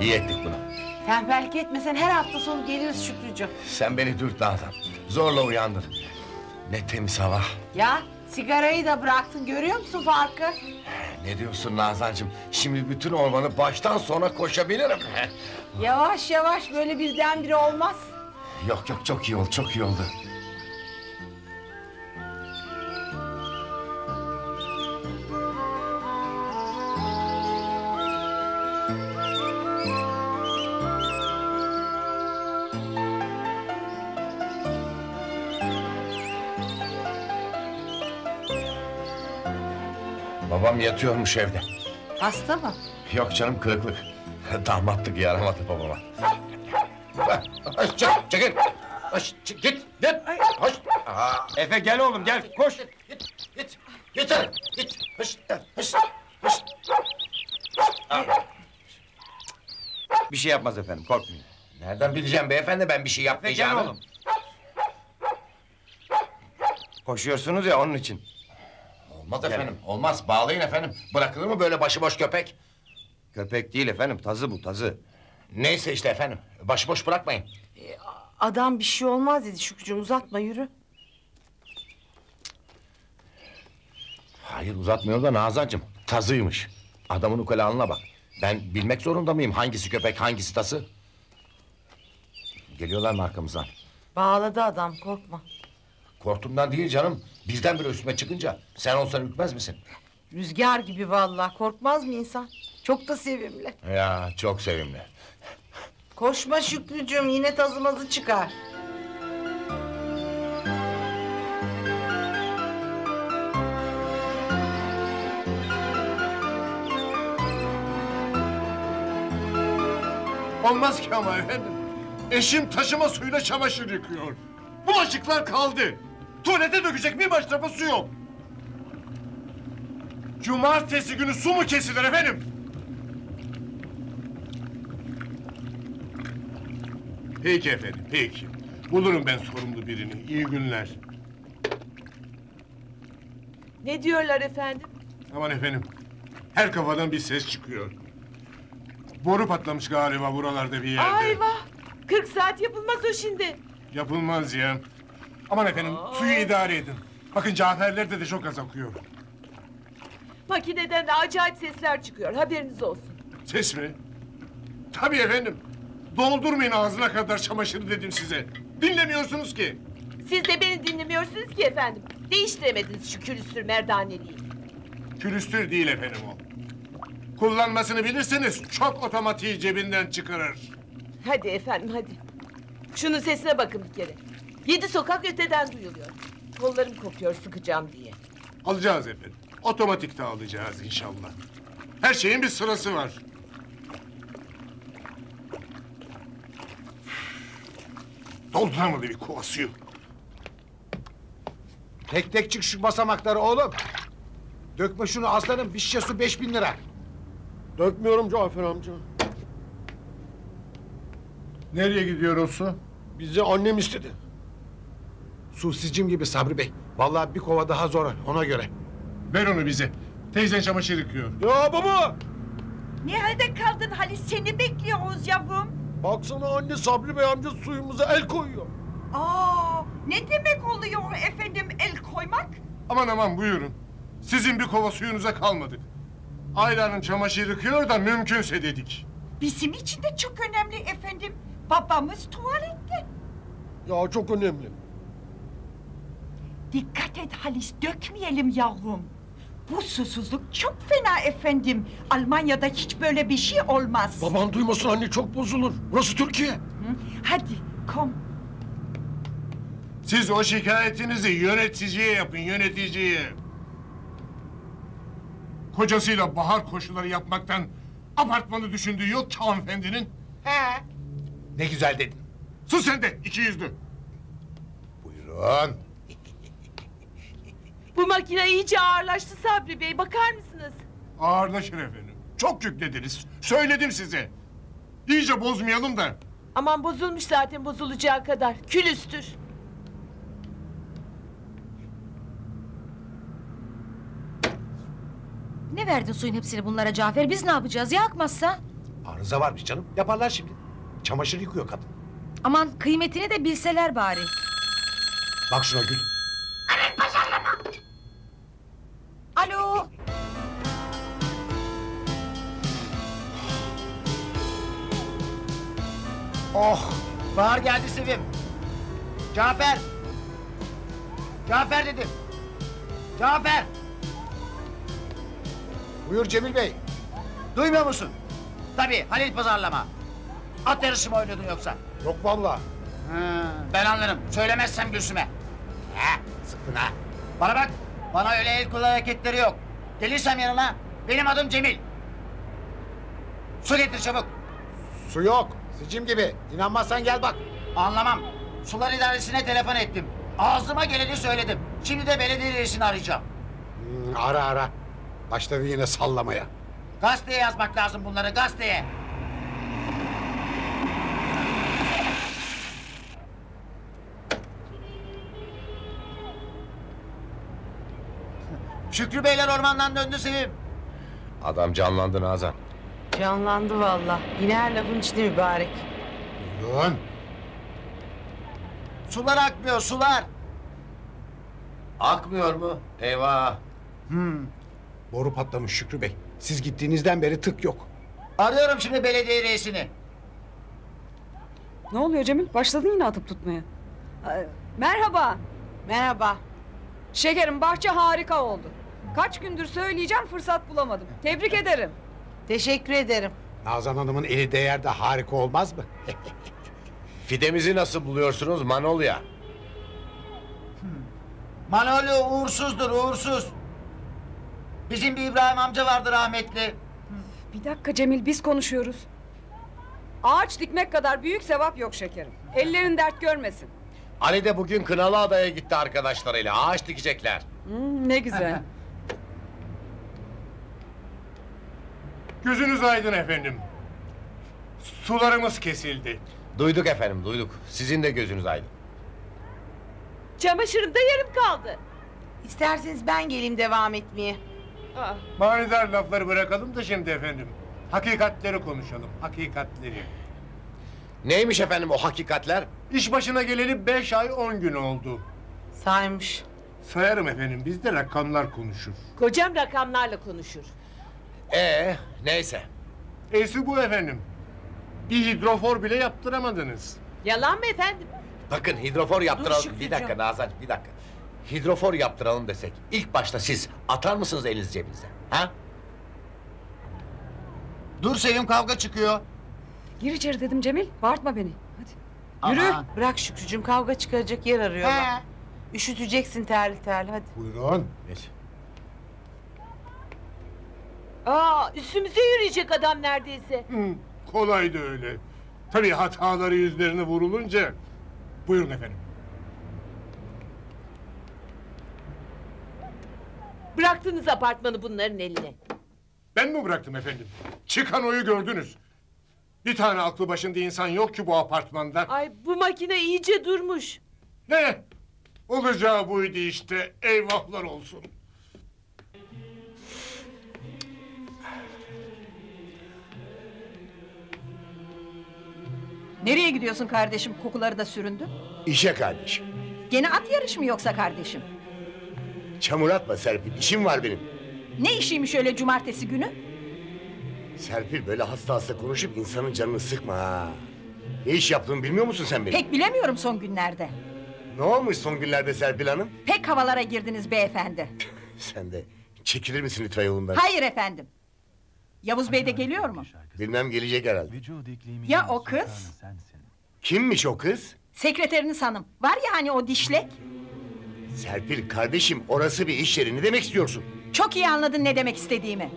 İyi ettik bunu. Tembellik etmesen her hafta sonu geliriz Şükrücüğüm. Sen beni dürt Nazan. Zorla uyandır. Ne temiz hava. Ya sigarayı da bıraktın görüyor musun farkı? Ne diyorsun Nazancığım? Şimdi bütün ormanı baştan sona koşabilirim. Yavaş yavaş böyle birdenbire olmaz. yok yok çok iyi oldu çok iyi oldu. Babam yatıyormuş evde. Hasta mı? Yok canım kırıklık. Damatlık yaramadı babama. Hoş çek, çekil. Hoş, çık, git, git. Hoş. Aa, Efe gel oğlum gel koş. git, git. Git, hadi, git. Hoş, hoş, hoş. Bir şey yapmaz efendim korkmayın. Nereden bileceğim beyefendi ben bir şey Efe gel oğlum. Koşuyorsunuz ya onun için. Olmaz efendim, olmaz. Bağlayın efendim. Bırakılır mı böyle başıboş köpek? Köpek değil efendim tazı bu tazı. Neyse işte efendim. Başıboş bırakmayın. Adam bir şey olmaz dedi Şükrücüğüm uzatma yürü. Hayır uzatmıyor da Nazancığım. Tazıymış. Adamın ukalalığına bak. Ben bilmek zorunda mıyım hangisi köpek hangisi tası? Geliyorlar mı arkamızdan? Bağladı adam korkma. Korktuğumdan değil canım. Birdenbire üstüme çıkınca sen olsan ürkmez misin? Rüzgar gibi vallahi korkmaz mı insan? Çok da sevimli. Ya çok sevimli. Koşma Şükrücüğüm yine tazımazı çıkar. Olmaz ki ama efendim. Eşim taşıma suyuyla çamaşır yıkıyor. Bulaşıklar kaldı. Tuvalete dökecek bir baş tarafı su yok. Cumartesi günü su mu kesilir efendim? Peki efendim, peki. Bulurum ben sorumlu birini. İyi günler. Ne diyorlar efendim? Aman efendim, her kafadan bir ses çıkıyor. Boru patlamış galiba buralarda bir yerde. Ayvah! 40 saat yapılmaz o şimdi. Yapılmaz ya. Aman efendim suyu idare edin. Bakın Caferler de çok az akıyor. Makineden de acayip sesler çıkıyor. Haberiniz olsun. Ses mi? Tabii efendim. Doldurmayın ağzına kadar çamaşırı dedim size. Dinlemiyorsunuz ki. Siz de beni dinlemiyorsunuz ki efendim. Değiştiremediniz şu külüstür merdaneliği. Külüstür değil efendim o. Kullanmasını bilirseniz çok otomatiği cebinden çıkarır. Hadi efendim hadi. Şunun sesine bakın bir kere. Yedi sokak öteden duyuluyor. Kollarım kopuyor sıkacağım diye. Alacağız efendim. Otomatik de alacağız inşallah. Her şeyin bir sırası var. Dolduramadı bir kova suyu. Tek tek çık şu basamakları oğlum. Dökme şunu aslanım bir şişe su beş bin lira. Dökmüyorum Cafer amca. Nereye gidiyor o su? Bize annem istedi. Su sicim gibi Sabri Bey. Vallahi bir kova daha zor ona göre. Ver onu bize. Teyzen çamaşır yıkıyor. Ya baba! Nerede kaldın Halis? Seni bekliyoruz yavrum. Baksana anne Sabri Bey amca suyumuza el koyuyor. Aa, ne demek oluyor efendim el koymak? Aman aman buyurun. Sizin bir kova suyunuza kalmadık. Ayla Hanım çamaşır yıkıyor da mümkünse dedik. Bizim için de çok önemli efendim. Babamız tuvalette. Ya çok önemli. Dikkat et Halis, dökmeyelim yavrum. Bu susuzluk çok fena efendim. Almanya'da hiç böyle bir şey olmaz. Baban duymasın anne çok bozulur. Burası Türkiye. Hı? Hadi, kom. Siz o şikayetinizi yöneticiye yapın, yöneticiye. Kocasıyla bahar koşuları yapmaktan apartmanı düşündüğü yok ki hanımefendinin. He. Ne güzel dedin. Sus sen de iki yüzlü. Buyurun. Bu makine iyice ağırlaştı Sabri Bey. Bakar mısınız? Ağırlaşır efendim. Çok yüklediniz. Söyledim size. İyice bozmayalım da. Aman bozulmuş zaten bozulacağı kadar. Külüstür. Ne verdin suyun hepsini bunlara Cafer? Biz ne yapacağız ya akmazsa? Arıza varmış canım. Yaparlar şimdi. Çamaşır yıkıyor kadın. Aman kıymetini de bilseler bari. Bak şuna Gül. Alo. Oh! Bahar geldi Sevim. Cafer! Cafer dedim. Cafer! Buyur Cemil Bey. Duymuyor musun? Tabii Halil pazarlama. At yarışı mı oynuyordun yoksa? Yok vallahi. Ha, ben anlarım. Söylemezsem Gülsüm'e. He, sıkın ha. Bana bak. Bana öyle el kol hareketleri yok. Gelirsem yanına benim adım Cemil. Su getir çabuk. Su yok. Sicim gibi. İnanmazsan gel bak. Anlamam. Sular idaresine telefon ettim. Ağzıma geleni söyledim. Şimdi de belediye reisini arayacağım. Hmm, ara ara. Başladı yine sallamaya. Gazeteye yazmak lazım bunları gazeteye. Şükrü Beyler ormandan döndü Sevim. Adam canlandı Nazan. Canlandı vallahi. Yine her lafın içinde mübarek. Buyurun. Sular akmıyor sular. Akmıyor mu? Eyvah. Boru patlamış Şükrü Bey. Siz gittiğinizden beri tık yok. Arıyorum şimdi belediye reisini. Ne oluyor Cemil? Başladın yine atıp tutmaya. Merhaba. Merhaba. Şekerim bahçe harika oldu. Kaç gündür söyleyeceğim fırsat bulamadım. Tebrik ederim. Teşekkür ederim. Nazan Hanım'ın eli değerde harika olmaz mı? Fidemizi nasıl buluyorsunuz Manolya? Manolyo uğursuzdur uğursuz. Bizim bir İbrahim amca vardı rahmetli. Bir dakika Cemil biz konuşuyoruz. Ağaç dikmek kadar büyük sevap yok şekerim. Ellerin dert görmesin. Ali de bugün Kınalı Adaya gitti arkadaşlarıyla. Ağaç dikecekler. Hmm, ne güzel. Gözünüz aydın efendim. Sularımız kesildi. Duyduk efendim duyduk. Sizin de gözünüz aydın. Çamaşırım da yarım kaldı. İsterseniz ben geleyim devam etmeye. Aa, Manidar lafları bırakalım da şimdi efendim. Hakikatleri konuşalım, hakikatleri. Neymiş efendim o hakikatler? İş başına geleli beş ay on gün oldu. Saymış. Sayarım efendim, bizde rakamlar konuşur. kocam rakamlarla konuşur. Ee, neyse. Esi bu efendim. Bir hidrofor bile yaptıramadınız. Yalan mı efendim? Bakın hidrofor yaptıralım. Şükrücüğüm. bir dakika Nazan bir dakika. Hidrofor yaptıralım desek. ilk başta siz atar mısınız elinizi cebinize? Ha? Dur Sevim kavga çıkıyor. Gir içeri dedim Cemil. Bağırtma beni. Hadi. Yürü. Aman. Bırak Şükrücüğüm kavga çıkaracak yer arıyorlar. He. Üşüteceksin terli terli hadi. Buyurun. Geç. Aa, üstümüze yürüyecek adam neredeyse. Hı, kolay da öyle. Tabii hataları yüzlerine vurulunca... Buyurun efendim. Bıraktınız apartmanı bunların eline. Ben mi bıraktım efendim? Çıkan oyu gördünüz. Bir tane aklı başında insan yok ki bu apartmanda. Ay bu makine iyice durmuş. Ne? Olacağı buydu işte. Eyvahlar olsun. Nereye gidiyorsun kardeşim? Kokuları da süründü. İşe kardeşim. Gene at yarışı mı yoksa kardeşim? Çamur atma Serpil. İşim var benim. Ne işiymiş öyle cumartesi günü? Serpil böyle hasta hasta konuşup insanın canını sıkma ha. Ne iş yaptığımı bilmiyor musun sen benim? Pek bilemiyorum son günlerde. Ne olmuş son günlerde Serpil Hanım? Pek havalara girdiniz beyefendi. Sen de çekilir misin lütfen yolundan? Hayır efendim. Yavuz Bey de geliyor mu? Bilmem gelecek herhalde. Ya o kız? Kimmiş o kız? Sekreteriniz hanım. Var ya hani o dişlek. Serpil kardeşim orası bir iş yeri. Ne demek istiyorsun? Çok iyi anladın ne demek istediğimi.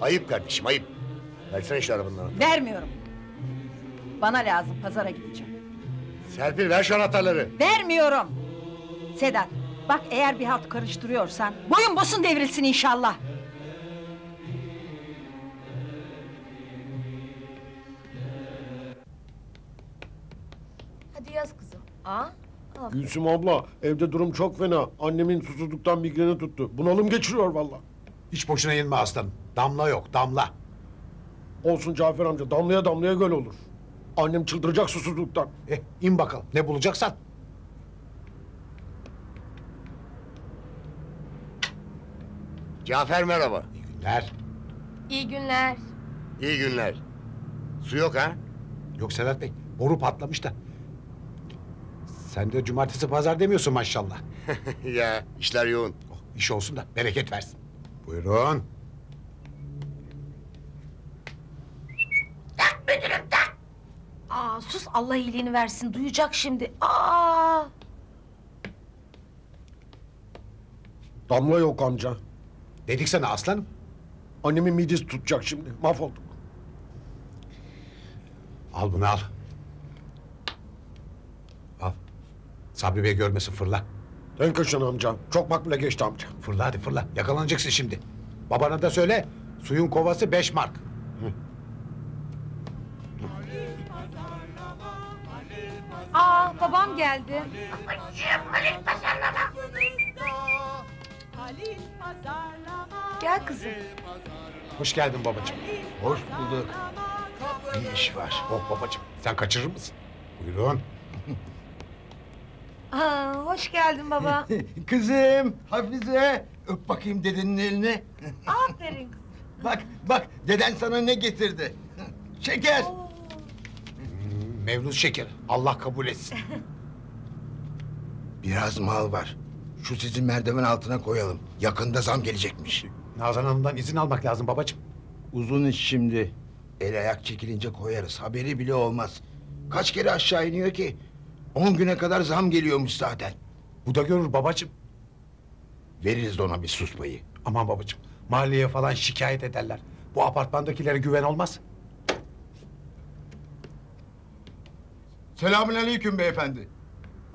Ayıp kardeşim ayıp. Versene şu arabanın anahtarını. Vermiyorum. Bana lazım pazara gideceğim. Serpil ver şu anahtarları. Vermiyorum. Sedat bak eğer bir halt karıştırıyorsan boyun bosun devrilsin inşallah. Aa? Gülsüm abla evde durum çok fena. Annemin susuzluktan migreni tuttu. Bunalım geçiriyor vallahi. Hiç boşuna yenme aslanım. Damla yok damla. Olsun Cafer amca damlaya damlaya göl olur. Annem çıldıracak susuzluktan. Eh, in bakalım. Ne bulacaksan. Cafer merhaba. İyi günler. İyi günler. İyi günler. Su yok ha? Yok Sedat Bey, boru patlamış da. Sen de cumartesi pazar demiyorsun maşallah. ya işler yoğun. Oh, iş olsun da bereket versin. Buyurun. Aa sus Allah iyiliğini versin duyacak şimdi. Aa Damla yok amca. Dedik sana aslanım. Annemin midesi tutacak şimdi. Mahvolduk. Al bunu. Al. Sabri Bey görmesin fırla. Denkaşın amca. Çok makbule geçti amca. Fırla hadi fırla. Yakalanacaksın şimdi. Babana da söyle. Suyun kovası beş mark. Aa babam geldi. Gel kızım. Hoş geldin babacığım. Hoş bulduk. Bir iş var. Oh babacığım sen kaçırır mısın? Buyurun. Aa, hoş geldin baba. Kızım, Hafize. Öp bakayım dedenin elini. Aferin kızım. Bak, bak deden sana ne getirdi. Şeker. Mevlüt şeker. Allah kabul etsin. Biraz mal var. Şu sizin merdiven altına koyalım. Yakında zam gelecekmiş. Nazan Hanım'dan izin almak lazım babacığım. Uzun iş şimdi. El ayak çekilince koyarız. Haberi bile olmaz. Kaç kere aşağı iniyor ki? On güne kadar zam geliyormuş zaten. Bu da görür babacığım. Veririz de ona bir sus payı. Aman babacığım. Mahalleye falan şikayet ederler. Bu apartmandakilere güven olmaz. Selamünaleyküm beyefendi.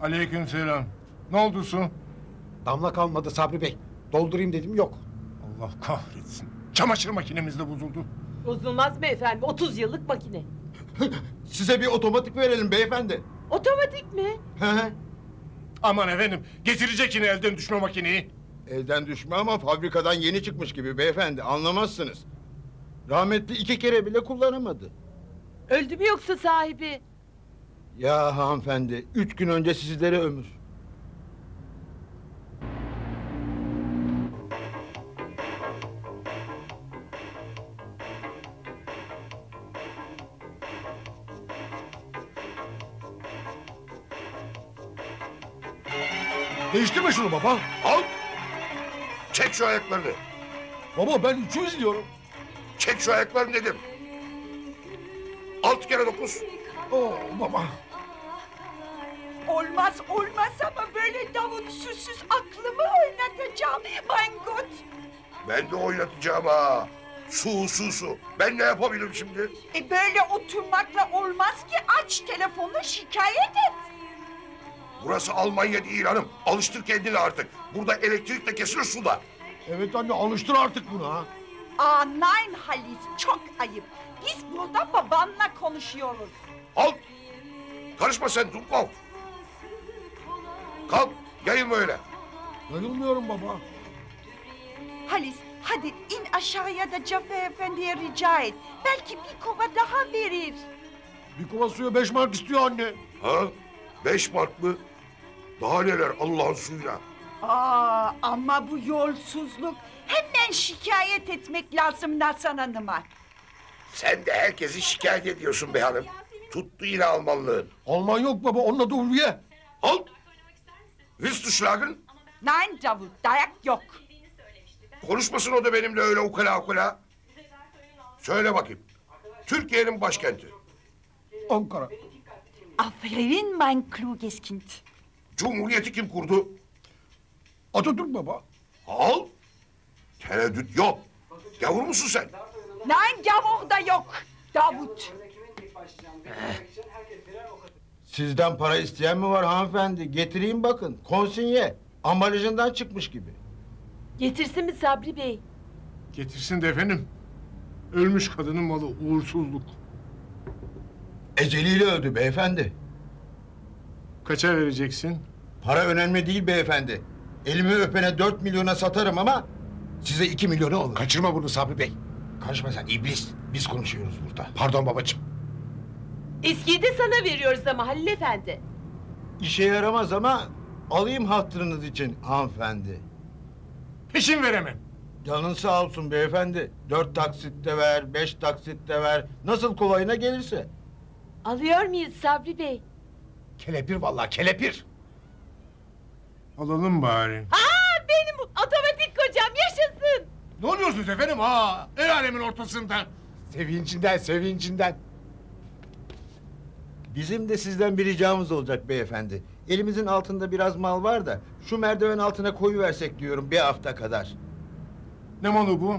Aleykümselam. Ne oldu su? Damla kalmadı Sabri Bey. Doldurayım dedim yok. Allah kahretsin. Çamaşır makinemiz de bozuldu. Bozulmaz mı efendim? 30 yıllık makine. Size bir otomatik verelim beyefendi. Otomatik mi? Aman efendim getirecek yine elden düşme makineyi. Elden düşme ama fabrikadan yeni çıkmış gibi beyefendi. Anlamazsınız. Rahmetli iki kere bile kullanamadı. Öldü mü yoksa sahibi? Ya hanımefendi, üç gün önce sizlere ömür. Değiştirme şunu baba. Al. Çek şu ayaklarını. Baba ben üçü izliyorum. Çek şu ayaklarını dedim. Altı kere dokuz. Oh baba. Olmaz olmaz ama böyle Davut susuz aklımı oynatacağım. Gott. Ben de oynatacağım ha. Su su su. Ben ne yapabilirim şimdi? E böyle oturmakla olmaz ki aç telefonu şikayet et. Burası Almanya değil hanım. Alıştır kendini artık. Burada elektrik de kesilir su da. Evet anne alıştır artık bunu ha. Aa nein Halis çok ayıp. Biz burada babanla konuşuyoruz. Al. Karışma sen Dumkov. Kalk. Yayılma öyle. Yayılmıyorum baba. Halis hadi in aşağıya da Cafer Efendi'ye rica et. Belki bir kova daha verir. Bir kova suya beş mark istiyor anne. Ha? Beş mark mı? Daha neler Allah'ın suyuna. Aa ama bu yolsuzluk. Hemen şikayet etmek lazım Nasan Hanım'a. Sen de herkesi şikayet ediyorsun be hanım. Tuttu yine Almanlığın. Alman yok baba onun adı Ulviye. Al. Willst du schlagen? Nein Davut dayak yok. Konuşmasın o da benimle öyle ukala ukala. Söyle bakayım. Türkiye'nin başkenti. Ankara. Aferin mein kluges Kind. Cumhuriyeti kim kurdu? Atatürk baba. Al. Tereddüt yok. Gavur musun sen? Nein gavur da yok. Davut. Sizden para isteyen mi var hanımefendi? Getireyim bakın. Konsinye. Ambalajından çıkmış gibi. Getirsin mi Sabri Bey? Getirsin de efendim. Ölmüş kadının malı uğursuzluk. Eceliyle öldü beyefendi. Kaça vereceksin? Para önemli değil beyefendi. Elimi öpene dört milyona satarım ama size iki milyonu olur. Kaçırma bunu Sabri Bey. Karışma sen iblis. Biz konuşuyoruz burada. Pardon babacığım. Eskiyi de sana veriyoruz ama Halil Efendi. İşe yaramaz ama alayım hatırınız için hanımefendi. Peşin veremem. Canın sağ olsun beyefendi. Dört taksitte ver, beş taksitte ver. Nasıl kolayına gelirse. Alıyor muyuz Sabri Bey? Kelepir vallahi kelepir. Alalım bari. Aa benim otomatik kocam yaşasın. Ne oluyorsunuz efendim? Aa, el alemin ortasında. Sevincinden sevincinden. Bizim de sizden bir ricamız olacak beyefendi. Elimizin altında biraz mal var da şu merdiven altına koyuversek diyorum bir hafta kadar. Ne malı bu?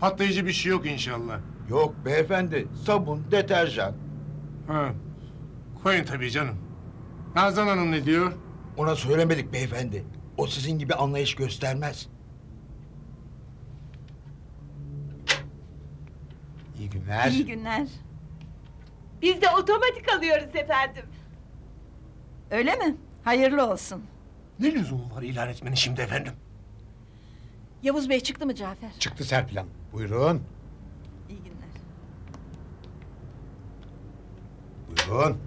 Patlayıcı bir şey yok inşallah. Yok beyefendi sabun, deterjan. Ha. Koyun tabii canım. Nazan Hanım ne diyor? Ona söylemedik beyefendi. O sizin gibi anlayış göstermez. İyi günler. İyi günler. Biz de otomatik alıyoruz efendim. Öyle mi? Hayırlı olsun. Ne lüzumu var ilan etmenin şimdi efendim? Yavuz Bey çıktı mı Cafer? Çıktı Serpil Hanım. Buyurun. İyi günler. Buyurun.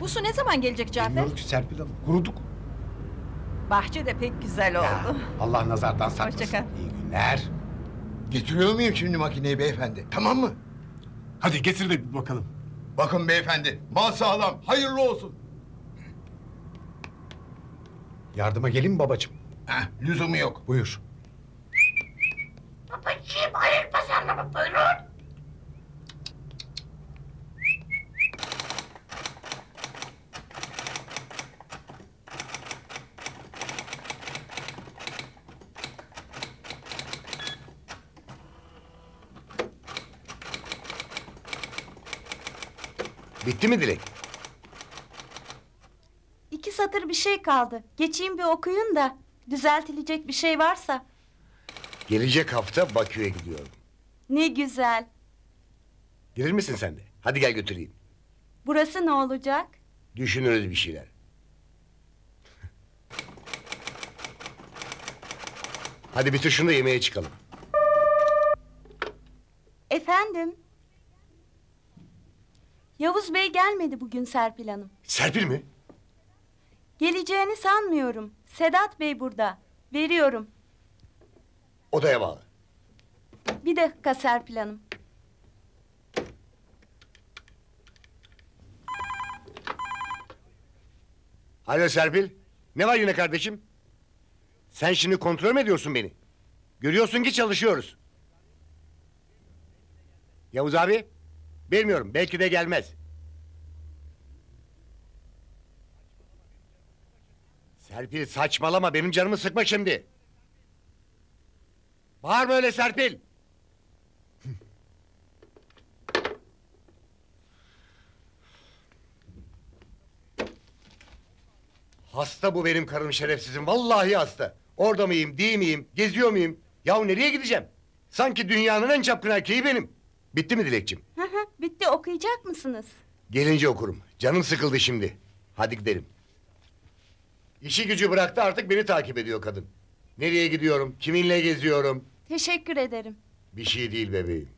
Bu su ne zaman gelecek Cafer? Bilmiyoruz ki Serpil Hanım. Kuruduk. Bahçe de pek güzel oldu. Ya, Allah nazardan saklasın. Hoşça kal. İyi günler. Getiriyor muyum şimdi makineyi beyefendi? Tamam mı? Hadi getir de bir bakalım. Bakın beyefendi mal sağlam hayırlı olsun. Yardıma gelin mi babacığım? Heh, lüzumu yok. Buyur. Babacığım ayırtma sen buyurun. Bitti mi Dilek? İki satır bir şey kaldı. Geçeyim bir okuyun da düzeltilecek bir şey varsa. Gelecek hafta Bakü'ye gidiyorum. Ne güzel. Gelir misin sen de? Hadi gel götüreyim. Burası ne olacak? Düşünürüz bir şeyler. Hadi bitir şunu da yemeğe çıkalım. Efendim? Yavuz Bey gelmedi bugün Serpil Hanım. Serpil mi? Geleceğini sanmıyorum. Sedat Bey burada. Veriyorum. Odaya bağlı. Bir dakika Serpil Hanım. Alo Serpil. Ne var yine kardeşim? Sen şimdi kontrol mü ediyorsun beni? Görüyorsun ki çalışıyoruz. Yavuz abi? Bilmiyorum. Belki de gelmez. Serpil saçmalama. Benim canımı sıkma şimdi. Bağırma öyle Serpil. Hasta bu benim karım şerefsizim. Vallahi hasta. Orada mıyım, değil miyim, geziyor muyum? Yahu nereye gideceğim? Sanki dünyanın en çapkın erkeği benim. Bitti mi Dilekçim? Hı hı, Bitti okuyacak mısınız? Gelince okurum. Canım sıkıldı şimdi. Hadi gidelim. İşi gücü bıraktı artık beni takip ediyor kadın. Nereye gidiyorum, kiminle geziyorum? Teşekkür ederim. Bir şey değil bebeğim.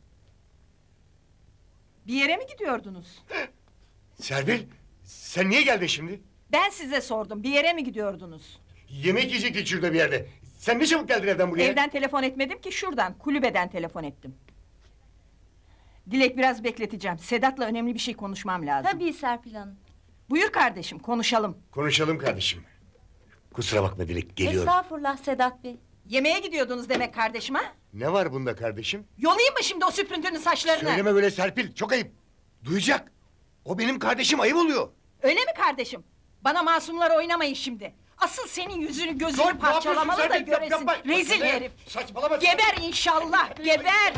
Bir yere mi gidiyordunuz? Serpil, sen niye geldin şimdi? Ben size sordum. Bir yere mi gidiyordunuz? Yemek yiyecektik şurada bir yerde. Sen ne çabuk geldin evden buraya? Evden telefon etmedim ki şuradan, kulübeden telefon ettim. Dilek biraz bekleteceğim. Sedat'la önemli bir şey konuşmam lazım. Tabii Serpil Hanım. Buyur kardeşim, konuşalım. Konuşalım kardeşim. Kusura bakma Dilek, geliyorum. Estağfurullah Sedat Bey. Yemeğe gidiyordunuz demek kardeşim ha? Ne var bunda kardeşim? Yolayım mı şimdi o süprüntünün saçlarını? Söyleme böyle Serpil, çok ayıp. Duyacak. O benim kardeşim, ayıp oluyor. Öyle mi kardeşim? Bana masumlar oynamayın şimdi. Asıl senin yüzünü gözünü Dur, parçalamalı da sen? Yap- göresin. yapma. Rezil herif. Saçmalama. Geber inşallah, geber.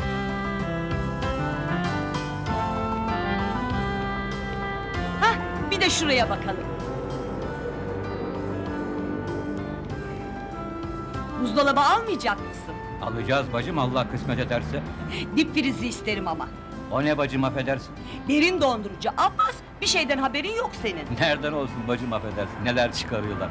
Bir de şuraya bakalım. Buzdolabı almayacak mısın? Alacağız bacım Allah kısmet ederse. Dip frizi isterim ama. O ne bacım affedersin? Derin dondurucu. Abbas, bir şeyden haberin yok senin. Nereden olsun bacım affedersin neler çıkarıyorlar.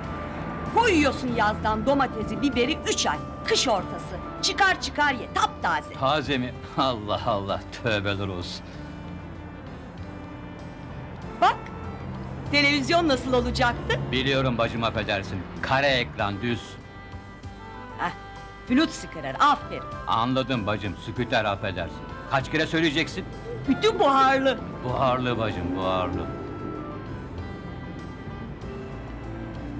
Koyuyorsun yazdan domatesi, biberi üç ay. Kış ortası. Çıkar çıkar ye taptaze. Taze mi? Allah Allah tövbeler olsun. Bak televizyon nasıl olacaktı? Biliyorum bacım affedersin. Kare ekran düz. Heh, flüt sıkırar aferin. Anladım bacım süküter affedersin. Kaç kere söyleyeceksin? Bütün buharlı. Buharlı bacım buharlı.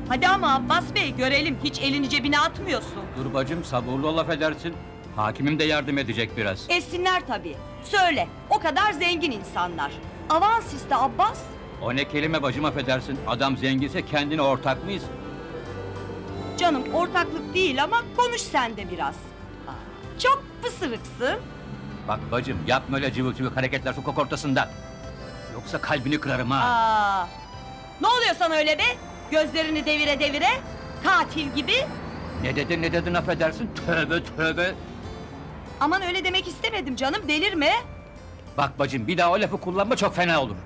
Hadi ama Abbas Bey görelim hiç elini cebine atmıyorsun. Dur bacım sabırlı ol affedersin. Hakimim de yardım edecek biraz. Etsinler tabii. Söyle o kadar zengin insanlar. Avans iste Abbas. O ne kelime bacım affedersin. Adam zenginse kendine ortak mıyız? Canım ortaklık değil ama konuş sen de biraz. Çok pısırıksın. Bak bacım yapma öyle cıvık cıvık hareketler sokak ortasında. Yoksa kalbini kırarım ha. Aa, ne oluyor sana öyle be? Gözlerini devire devire. Katil gibi. Ne dedin ne dedin affedersin. Tövbe tövbe. Aman öyle demek istemedim canım delirme. Bak bacım bir daha o lafı kullanma çok fena olur.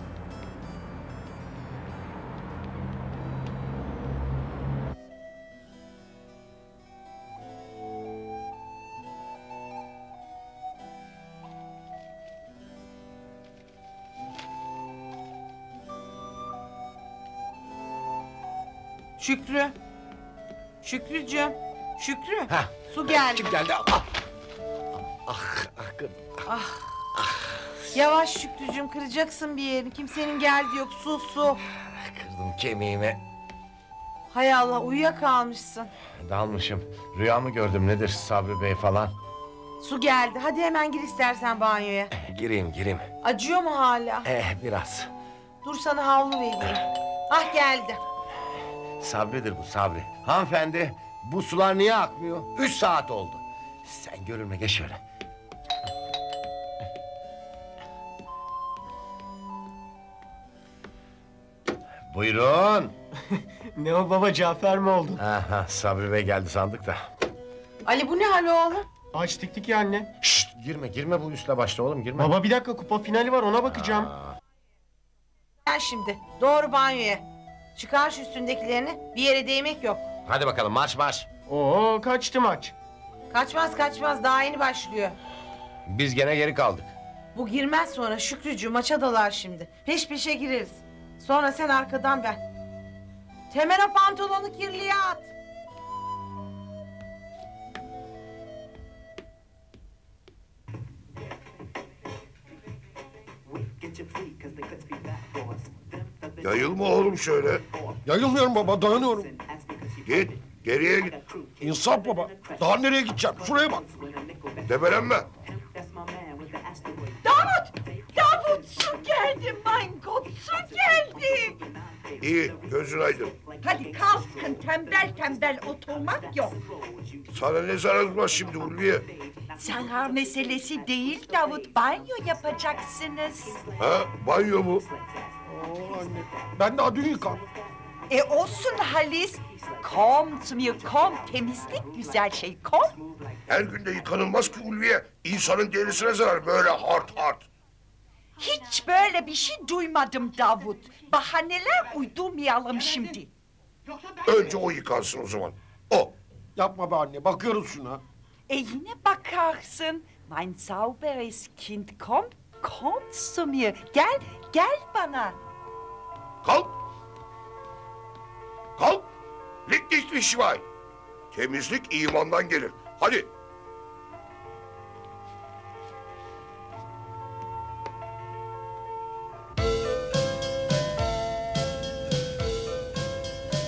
Şükrü. Şükrücüğüm. Şükrü. Heh. Su geldi. Kim geldi? Ah. Ah, ah, kız. Ah. Yavaş Şükrücüğüm kıracaksın bir yerini. Kimsenin geldi yok. Su su. Kırdım kemiğimi. Hay Allah uyuyakalmışsın. Dalmışım. Rüyamı gördüm nedir Sabri Bey falan. Su geldi. Hadi hemen gir istersen banyoya. Gireyim gireyim. Acıyor mu hala? Eh biraz. Dur sana havlu vereyim. Ah geldi. Sabridir bu Sabri. Hanımefendi bu sular niye akmıyor? Üç saat oldu. Sen görünme geç şöyle. Buyurun. Ne o baba Cafer mi oldun? Aha, Sabri Bey geldi sandık da. Ali bu ne hal oğlum? Aç diktik ya anne. Şşt girme girme bu üstle başla oğlum girme. Baba bir dakika kupa finali var ona bakacağım. Gel şimdi. Doğru banyoya. Çıkar şu üstündekilerini. Bir yere değmek yok. Hadi bakalım marş marş. Oo kaçtı maç. Kaçmaz kaçmaz daha yeni başlıyor. Biz gene geri kaldık. Bu girmez sonra Şükrücü maça dalar şimdi. Peş peşe gireriz. Sonra sen arkadan ben. Temel o pantolonu kirliye at. Yayılma oğlum şöyle. Yayılmıyorum baba dayanıyorum. Git geriye git. İnsaf baba. Daha nereye gideceğim? Şuraya bak. Debelenme. Davut! Davut su geldi mein Gott su geldi. İyi gözün aydın. Hadi kalkın tembel tembel oturmak yok. Sana ne zararı var şimdi Ulviye? Zarar meselesi değil Davut banyo yapacaksınız. Ha banyo mu? Anne. Ben daha dün yıkadım. E olsun Halis. Komm zu mir komm temizlik güzel şey komm. Her günde yıkanılmaz ki Ulviye. İnsanın derisine zarar böyle hard hard. Hiç böyle bir şey duymadım Davut. Bahaneler uydurmayalım şimdi. Önce o yıkansın o zaman. O. Yapma be anne bakıyoruz şuna. E yine bakarsın. Mein sauberes Kind komm, komm zu mir. Gel, gel bana. Kalk. Kalk. Lik lik şivay. Temizlik imandan gelir. Hadi.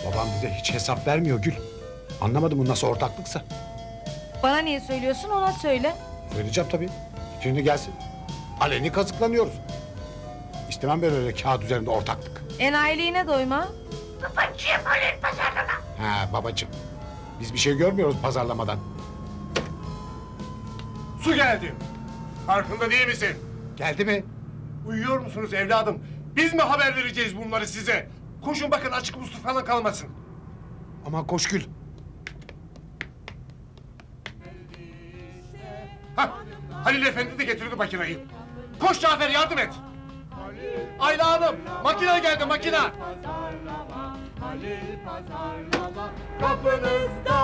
Babam bize hiç hesap vermiyor Gül. Anlamadım bu nasıl ortaklıksa. Bana niye söylüyorsun ona söyle. Söyleyeceğim tabii. Şimdi gelsin. Aleni kazıklanıyoruz. İstemem ben öyle kağıt üzerinde ortaklık. Enayiliğine doyma. Babacığım öyle pazarlama. Ha babacığım. Biz bir şey görmüyoruz pazarlamadan. Su geldi. Farkında değil misin? Geldi mi? Uyuyor musunuz evladım? Biz mi haber vereceğiz bunları size? Koşun bakın açık musluk falan kalmasın. Aman koş Gül. Hah, Halil Efendi de getirdi makinayı. Koş Cafer yardım et. Ayla Hanım makine geldi makine. Halil pazarlama kapınızda.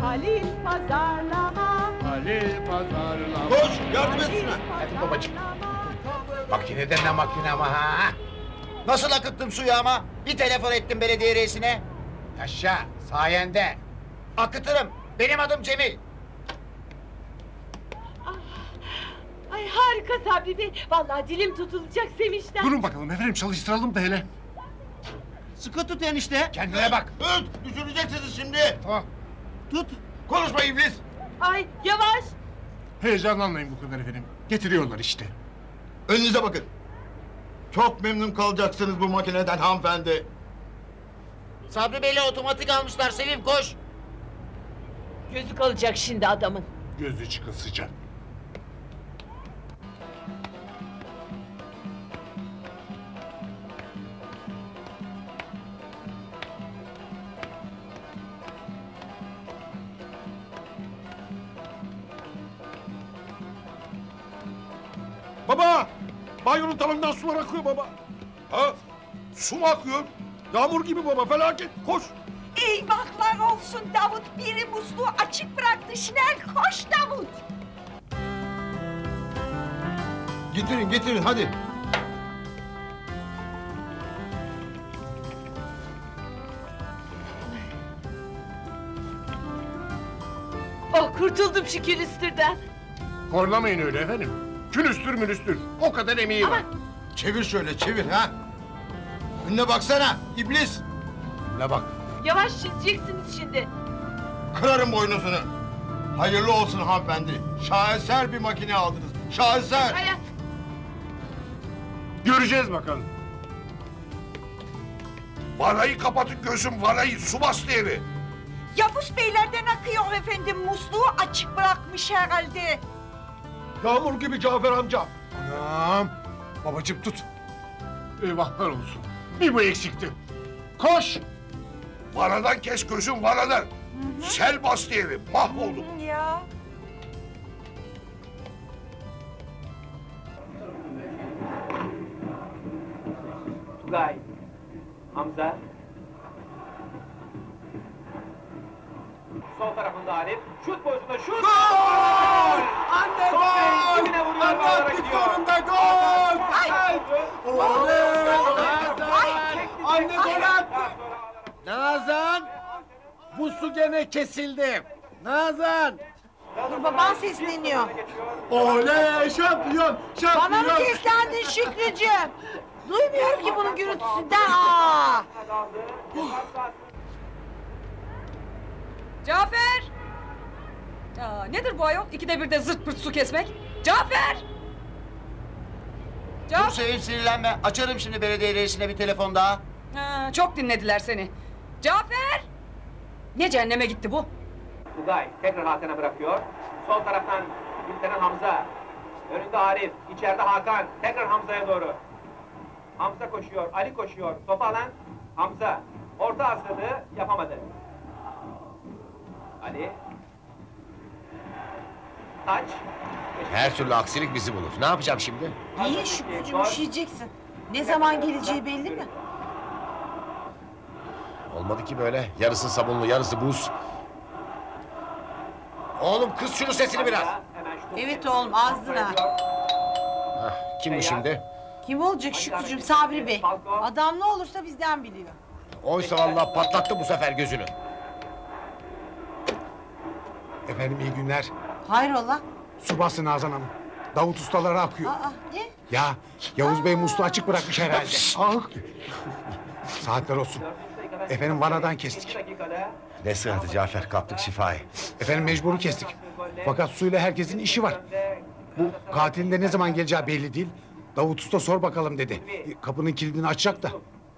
Halil pazarlama. Halil pazarlama. Koş yardım et şuna. Hadi babacığım. Makineden ne makine ama ha. Nasıl akıttım suyu ama? Bir telefon ettim belediye reisine. Yaşa sayende. Akıtırım. Benim adım Cemil. Ay harika Sabri Bey. Vallahi dilim tutulacak sevinçten. Durun bakalım efendim çalıştıralım da hele. Sıkı tut enişte. Kendine bak. Tut düşüreceksiniz şimdi. Tut. Konuşma iblis. Ay yavaş. Heyecanlanmayın bu kadar efendim. Getiriyorlar işte. Önünüze bakın. Çok memnun kalacaksınız bu makineden hanımefendi. Sabri Bey'le otomatik almışlar Sevim koş. Gözü kalacak şimdi adamın. Gözü çıkasıca. Baba! Su mu akıyor? Yağmur gibi baba felaket. Koş. Eyvahlar olsun Davut. Biri musluğu açık bıraktı. Şinel koş Davut. Getirin getirin hadi. Oh kurtuldum şu külüstürden. Horlamayın öyle efendim. Külüstür mülüstür. O kadar emeği var. Çevir şöyle çevir ha. Önüne baksana iblis. Ne bak. Yavaş çizeceksiniz şimdi. Kırarım boynuzunu. Hayırlı olsun hanımefendi. Şaheser bir makine aldınız. Şaheser. Hayat. Göreceğiz bakalım. Vanayı kapatın gözüm vanayı. Su bastı evi. Yavuz beylerden akıyor efendim. Musluğu açık bırakmış herhalde. Yağmur gibi Cafer amca. Anam. Babacım tut. Eyvahlar olsun. Bir bu eksikti. Koş. Vanadan kes gözüm vanadan. Sel bastı evi. Mahvoldum. Ya. Tugay. Hamza. Sol tarafında Arif. Şut pozisyonunda şut. Gol! Anne gol! Anne attık sonunda gol! Anne gol attı. Nazan! Bu su gene kesildi. Nazan! Dur baban sesleniyor. Oley şampiyon! Şampiyon! Bana mı seslendin Şükrücüğüm? Duymuyorum ki bunun gürültüsünden. Aa! Cafer! Ya nedir bu ayol? İkide bir de zırt pırt su kesmek. Cafer! Dur Sevim sinirlenme. Açarım şimdi belediye reisine bir telefon daha. Ha, çok dinlediler seni. Cafer! Ne cehenneme gitti bu? Tugay tekrar Hakan'a bırakıyor. Sol taraftan Gülteren Hamza. Önünde Arif. içeride Hakan. Tekrar Hamza'ya doğru. Hamza koşuyor. Ali koşuyor. Topu alan Hamza. Orta asladı. Yapamadı. Ali. Taç. Her türlü aksilik bizi bulur. Ne yapacağım şimdi? İyi Şükrücüğüm üşüyeceksin. Ne zaman geleceği belli mi? Olmadı ki böyle. Yarısı sabunlu, yarısı buz. Oğlum kız şunu sesini biraz. Evet oğlum ağzına. Hah, kim bu şimdi? Kim olacak Şükrücüğüm Sabri Bey? Adam ne olursa bizden biliyor. Oysa vallahi patlattı bu sefer gözünü. Efendim iyi günler. Hayrola? Su bastı Nazan Hanım. Davut ustalara akıyor. Aa, ne? Ya Yavuz Bey musluğu açık bırakmış herhalde. ah. Saatler olsun. Efendim vanadan kestik. Ne sırası Cafer kaptık şifayı. Efendim mecburu kestik. Fakat suyla herkesin işi var. Bu katilin de ne zaman geleceği belli değil. Davut Usta sor bakalım dedi. Kapının kilidini açacak da.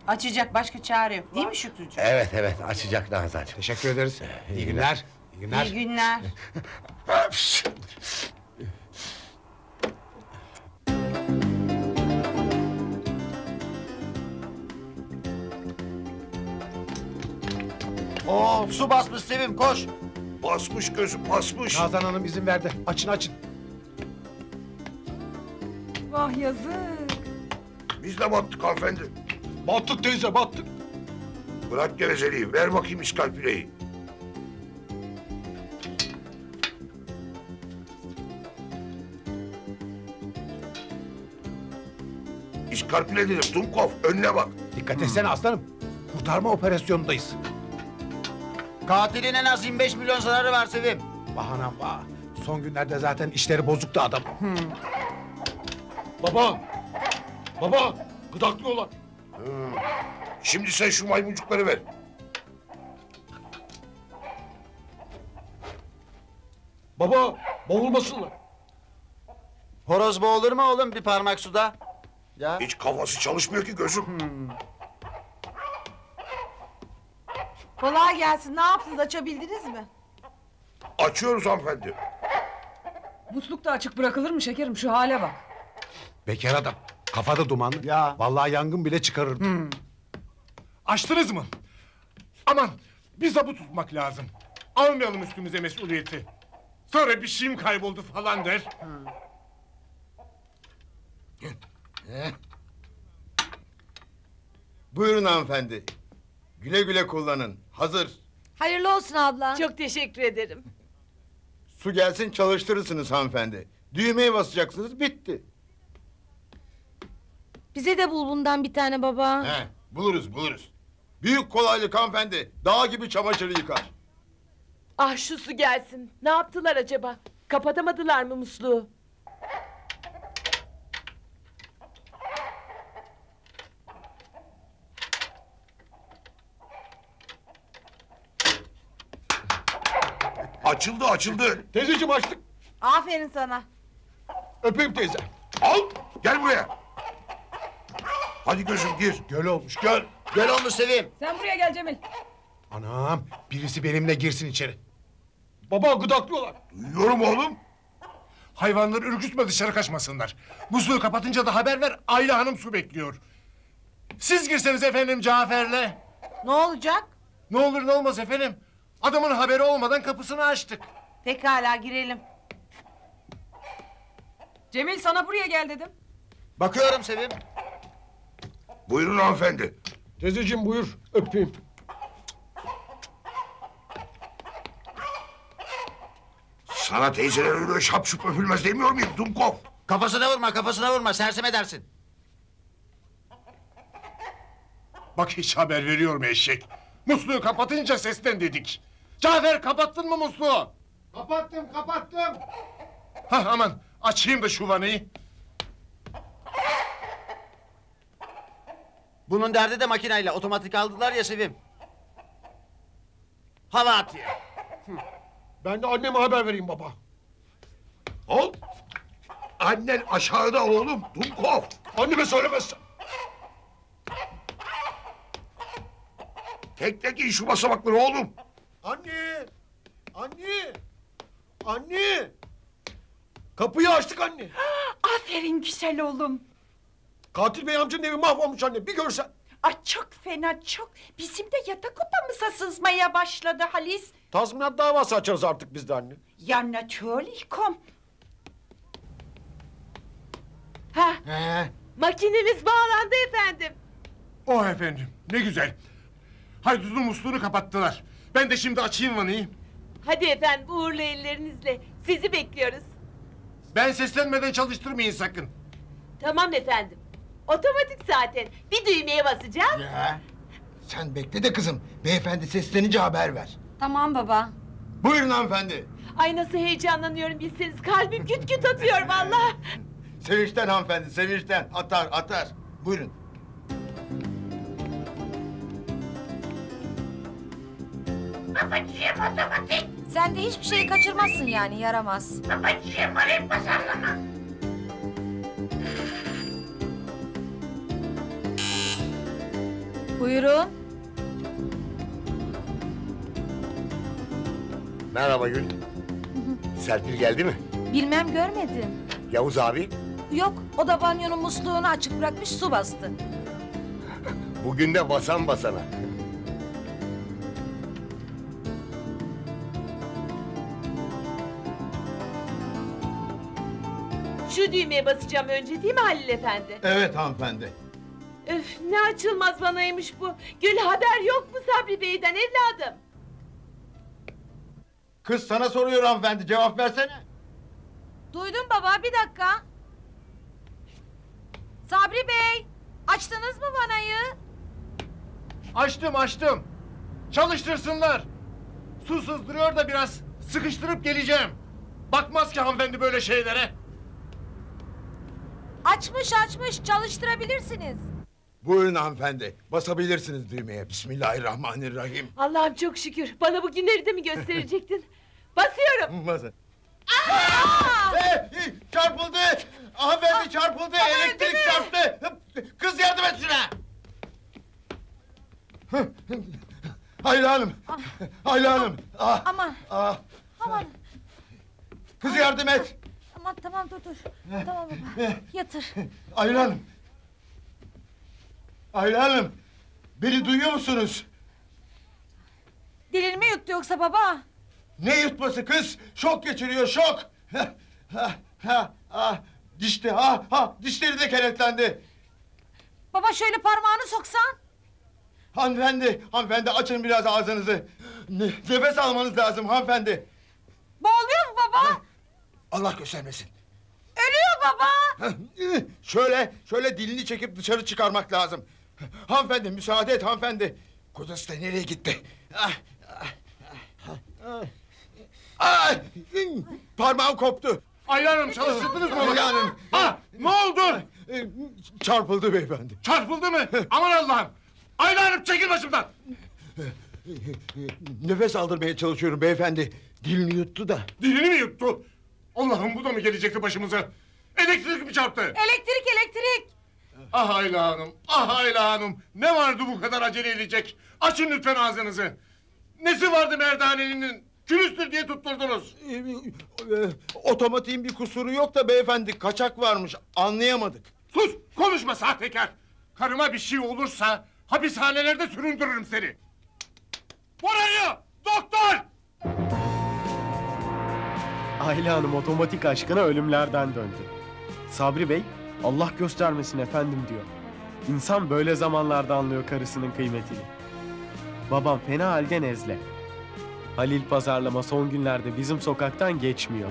Açacak başka çare yok değil mi Şükrücüğüm? Evet evet açacak Nazancığım. Teşekkür ederiz. İyi günler. Günler. İyi günler. Oo su basmış Sevim koş. Basmış gözüm basmış. Nazan Hanım izin verdi. Açın açın. Vah yazık. Biz de battık hanımefendi. Battık teyze battık. Bırak gevezeliği. Ver bakayım iskalpileyi. İskalpile dedim Dumkov. Önüne bak. Dikkat etsene aslanım. Kurtarma operasyonundayız. Katilin en az 25 milyon zararı var Sevim. Bahanam vah. Son günlerde zaten işleri bozuktu adam. Baba! Baba! Gıdaklıyorlar. Şimdi sen şu maymuncukları ver. Baba! Boğulmasınlar. Horoz boğulur mu oğlum bir parmak suda? Ya. Hiç kafası çalışmıyor ki gözüm. Kolay gelsin. Ne yaptınız? Açabildiniz mi? Açıyoruz hanımefendi. Musluk da açık bırakılır mı şekerim şu hale bak. Bekar adam. Kafada dumanlı. Ya. Vallahi yangın bile çıkarırdı. Açtınız mı? Aman bir zabı tutmak lazım. Almayalım üstümüze mesuliyeti. Sonra bir şeyim kayboldu falan der. Buyurun hanımefendi. Güle güle kullanın. Hazır. Hayırlı olsun abla. Çok teşekkür ederim. Su gelsin çalıştırırsınız hanımefendi. Düğmeye basacaksınız bitti. Bize de bul bundan bir tane baba. He, buluruz buluruz. Büyük kolaylık hanımefendi. Dağ gibi çamaşırı yıkar. Ah şu su gelsin. Ne yaptılar acaba? Kapatamadılar mı musluğu? Açıldı açıldı. Teyzeciğim açtık. Aferin sana. Öpeyim teyze. Al gel buraya. Hadi gözüm gir. Göl olmuş göl. Gel olmuş Sevim. Sen buraya gel Cemil. Anam birisi benimle girsin içeri. Baba gıdaklıyorlar. Duyuyorum oğlum. Hayvanları ürkütme dışarı kaçmasınlar. Musluğu kapatınca da haber ver. Ayla Hanım su bekliyor. Siz girseniz efendim Cafer'le. Ne olacak? Ne olur ne olmaz efendim. Adamın haberi olmadan kapısını açtık. Pekala girelim. Cemil sana buraya gel dedim. Bakıyorum Sevim. Buyurun hanımefendi. Teyzeciğim buyur öpeyim. Sana teyzeler öyle şapşup öpülmez demiyor muyum Dumkov? Kafasına vurma kafasına vurma sersem edersin. Bak hiç haber veriyor mu eşek? Musluğu kapatınca sesten dedik. Cafer kapattın mı musluğu? Kapattım kapattım. Hah aman açayım da şu vanayı. Bunun derdi de makineyle otomatik aldılar ya Sevim. Hava atıyor. Ben de anneme haber vereyim baba. Al. Annen aşağıda oğlum Dumkov. Anneme söylemezsen. Tek tek in şu basamakları oğlum. Anne! Anne! Anne! Kapıyı açtık anne. Aferin güzel oğlum. Katil bey amcanın evi mahvolmuş anne bir görsen. Ay çok fena çok. Bizim de yatak odamıza sızmaya başladı Halis. Tazminat davası açarız artık biz de anne. Ja, natürlich, komm. Ha, Makineniz bağlandı efendim. Oh efendim ne güzel. Haydutun musluğunu kapattılar. Ben de şimdi açayım vanayı. Hadi efendim uğurlu ellerinizle. Sizi bekliyoruz. Ben seslenmeden çalıştırmayın sakın. Tamam efendim. Otomatik zaten. Bir düğmeye basacağız. Ya. Sen bekle de kızım. Beyefendi seslenince haber ver. Tamam baba. Buyurun hanımefendi. Ay nasıl heyecanlanıyorum bilseniz. Kalbim küt küt atıyor vallahi. Sevinçten hanımefendi sevinçten. Atar atar. Buyurun. Babacığım otomatik. Sen de hiçbir şey kaçırmazsın yani yaramaz. Babacığım arayıp basarlama. Buyurun. Merhaba Gül. Serpil geldi mi? Bilmem görmedim. Yavuz abi Yok o da banyonun musluğunu açık bırakmış su bastı. bugün de basan basana. Şu düğmeye basacağım önce değil mi Halil efendi? Evet hanımefendi. Öf ne açılmaz banaymış bu. Gül haber yok mu Sabri Bey'den evladım? Kız sana soruyor hanımefendi cevap versene. Duydum baba bir dakika. Sabri Bey açtınız mı vanayı? Açtım açtım. Çalıştırsınlar. Su sızdırıyor da biraz sıkıştırıp geleceğim. Bakmaz ki hanımefendi böyle şeylere. Açmış açmış çalıştırabilirsiniz. Buyurun hanımefendi. Basabilirsiniz düğmeye. Bismillahirrahmanirrahim. Allah'ım çok şükür. Bana bu günleri de mi gösterecektin? Basıyorum. Basın. Hey, çarpıldı. Hanımefendi çarpıldı. Elektrik çarptı. Kız yardım et şuna. Ayla Hanım. Ayla Hanım. Ah, Aman ah. aman Kız yardım et. Aman tamam dur dur. Tamam baba yatır. Ayla Hanım. Ayla Hanım. Beni duyuyor musunuz? Dilini mi yuttu yoksa baba? Ne yutması kız? Şok geçiriyor şok. Ha, ha, ha, ah, dişti ha ha dişleri de kenetlendi. Baba şöyle parmağını soksan. Hanımefendi, hanımefendi açın biraz ağzınızı. Ne- nefes almanız lazım hanımefendi. Boğuluyor mu baba? Allah göstermesin. Ölüyor baba. şöyle, şöyle dilini çekip dışarı çıkarmak lazım. Hanımefendi müsaade et hanımefendi. Kocası da nereye gitti? Ah, ah, ah, ah. Ay, parmağım koptu. Ayla Hanım çalıştırdınız mı onu? Ayla Hanım. Ha, ne oldu? Çarpıldı beyefendi. Çarpıldı mı? Aman Allah'ım. Ayla Hanım çekil başımdan. Nefes aldırmaya çalışıyorum beyefendi. Dilini yuttu da. Dilini mi yuttu? Allah'ım bu da mı gelecekti başımıza? Elektrik mi çarptı? Elektrik elektrik. Ah Ayla Hanım, ah Ayla Hanım. Ne vardı bu kadar acele edecek? Açın lütfen ağzınızı. Nesi vardı merdanenin? Külüstür diye tutturdunuz. Ee, Otomatiğin bir kusuru yok da beyefendi kaçak varmış anlayamadık. Sus konuşma sahtekar. Karıma bir şey olursa hapishanelerde süründürürüm seni. Burayı doktor! Ayla Hanım otomatik aşkına ölümlerden döndü. Sabri Bey, Allah göstermesin efendim diyor. İnsan böyle zamanlarda anlıyor karısının kıymetini. Babam fena halde nezle. Halil pazarlama son günlerde bizim sokaktan geçmiyor.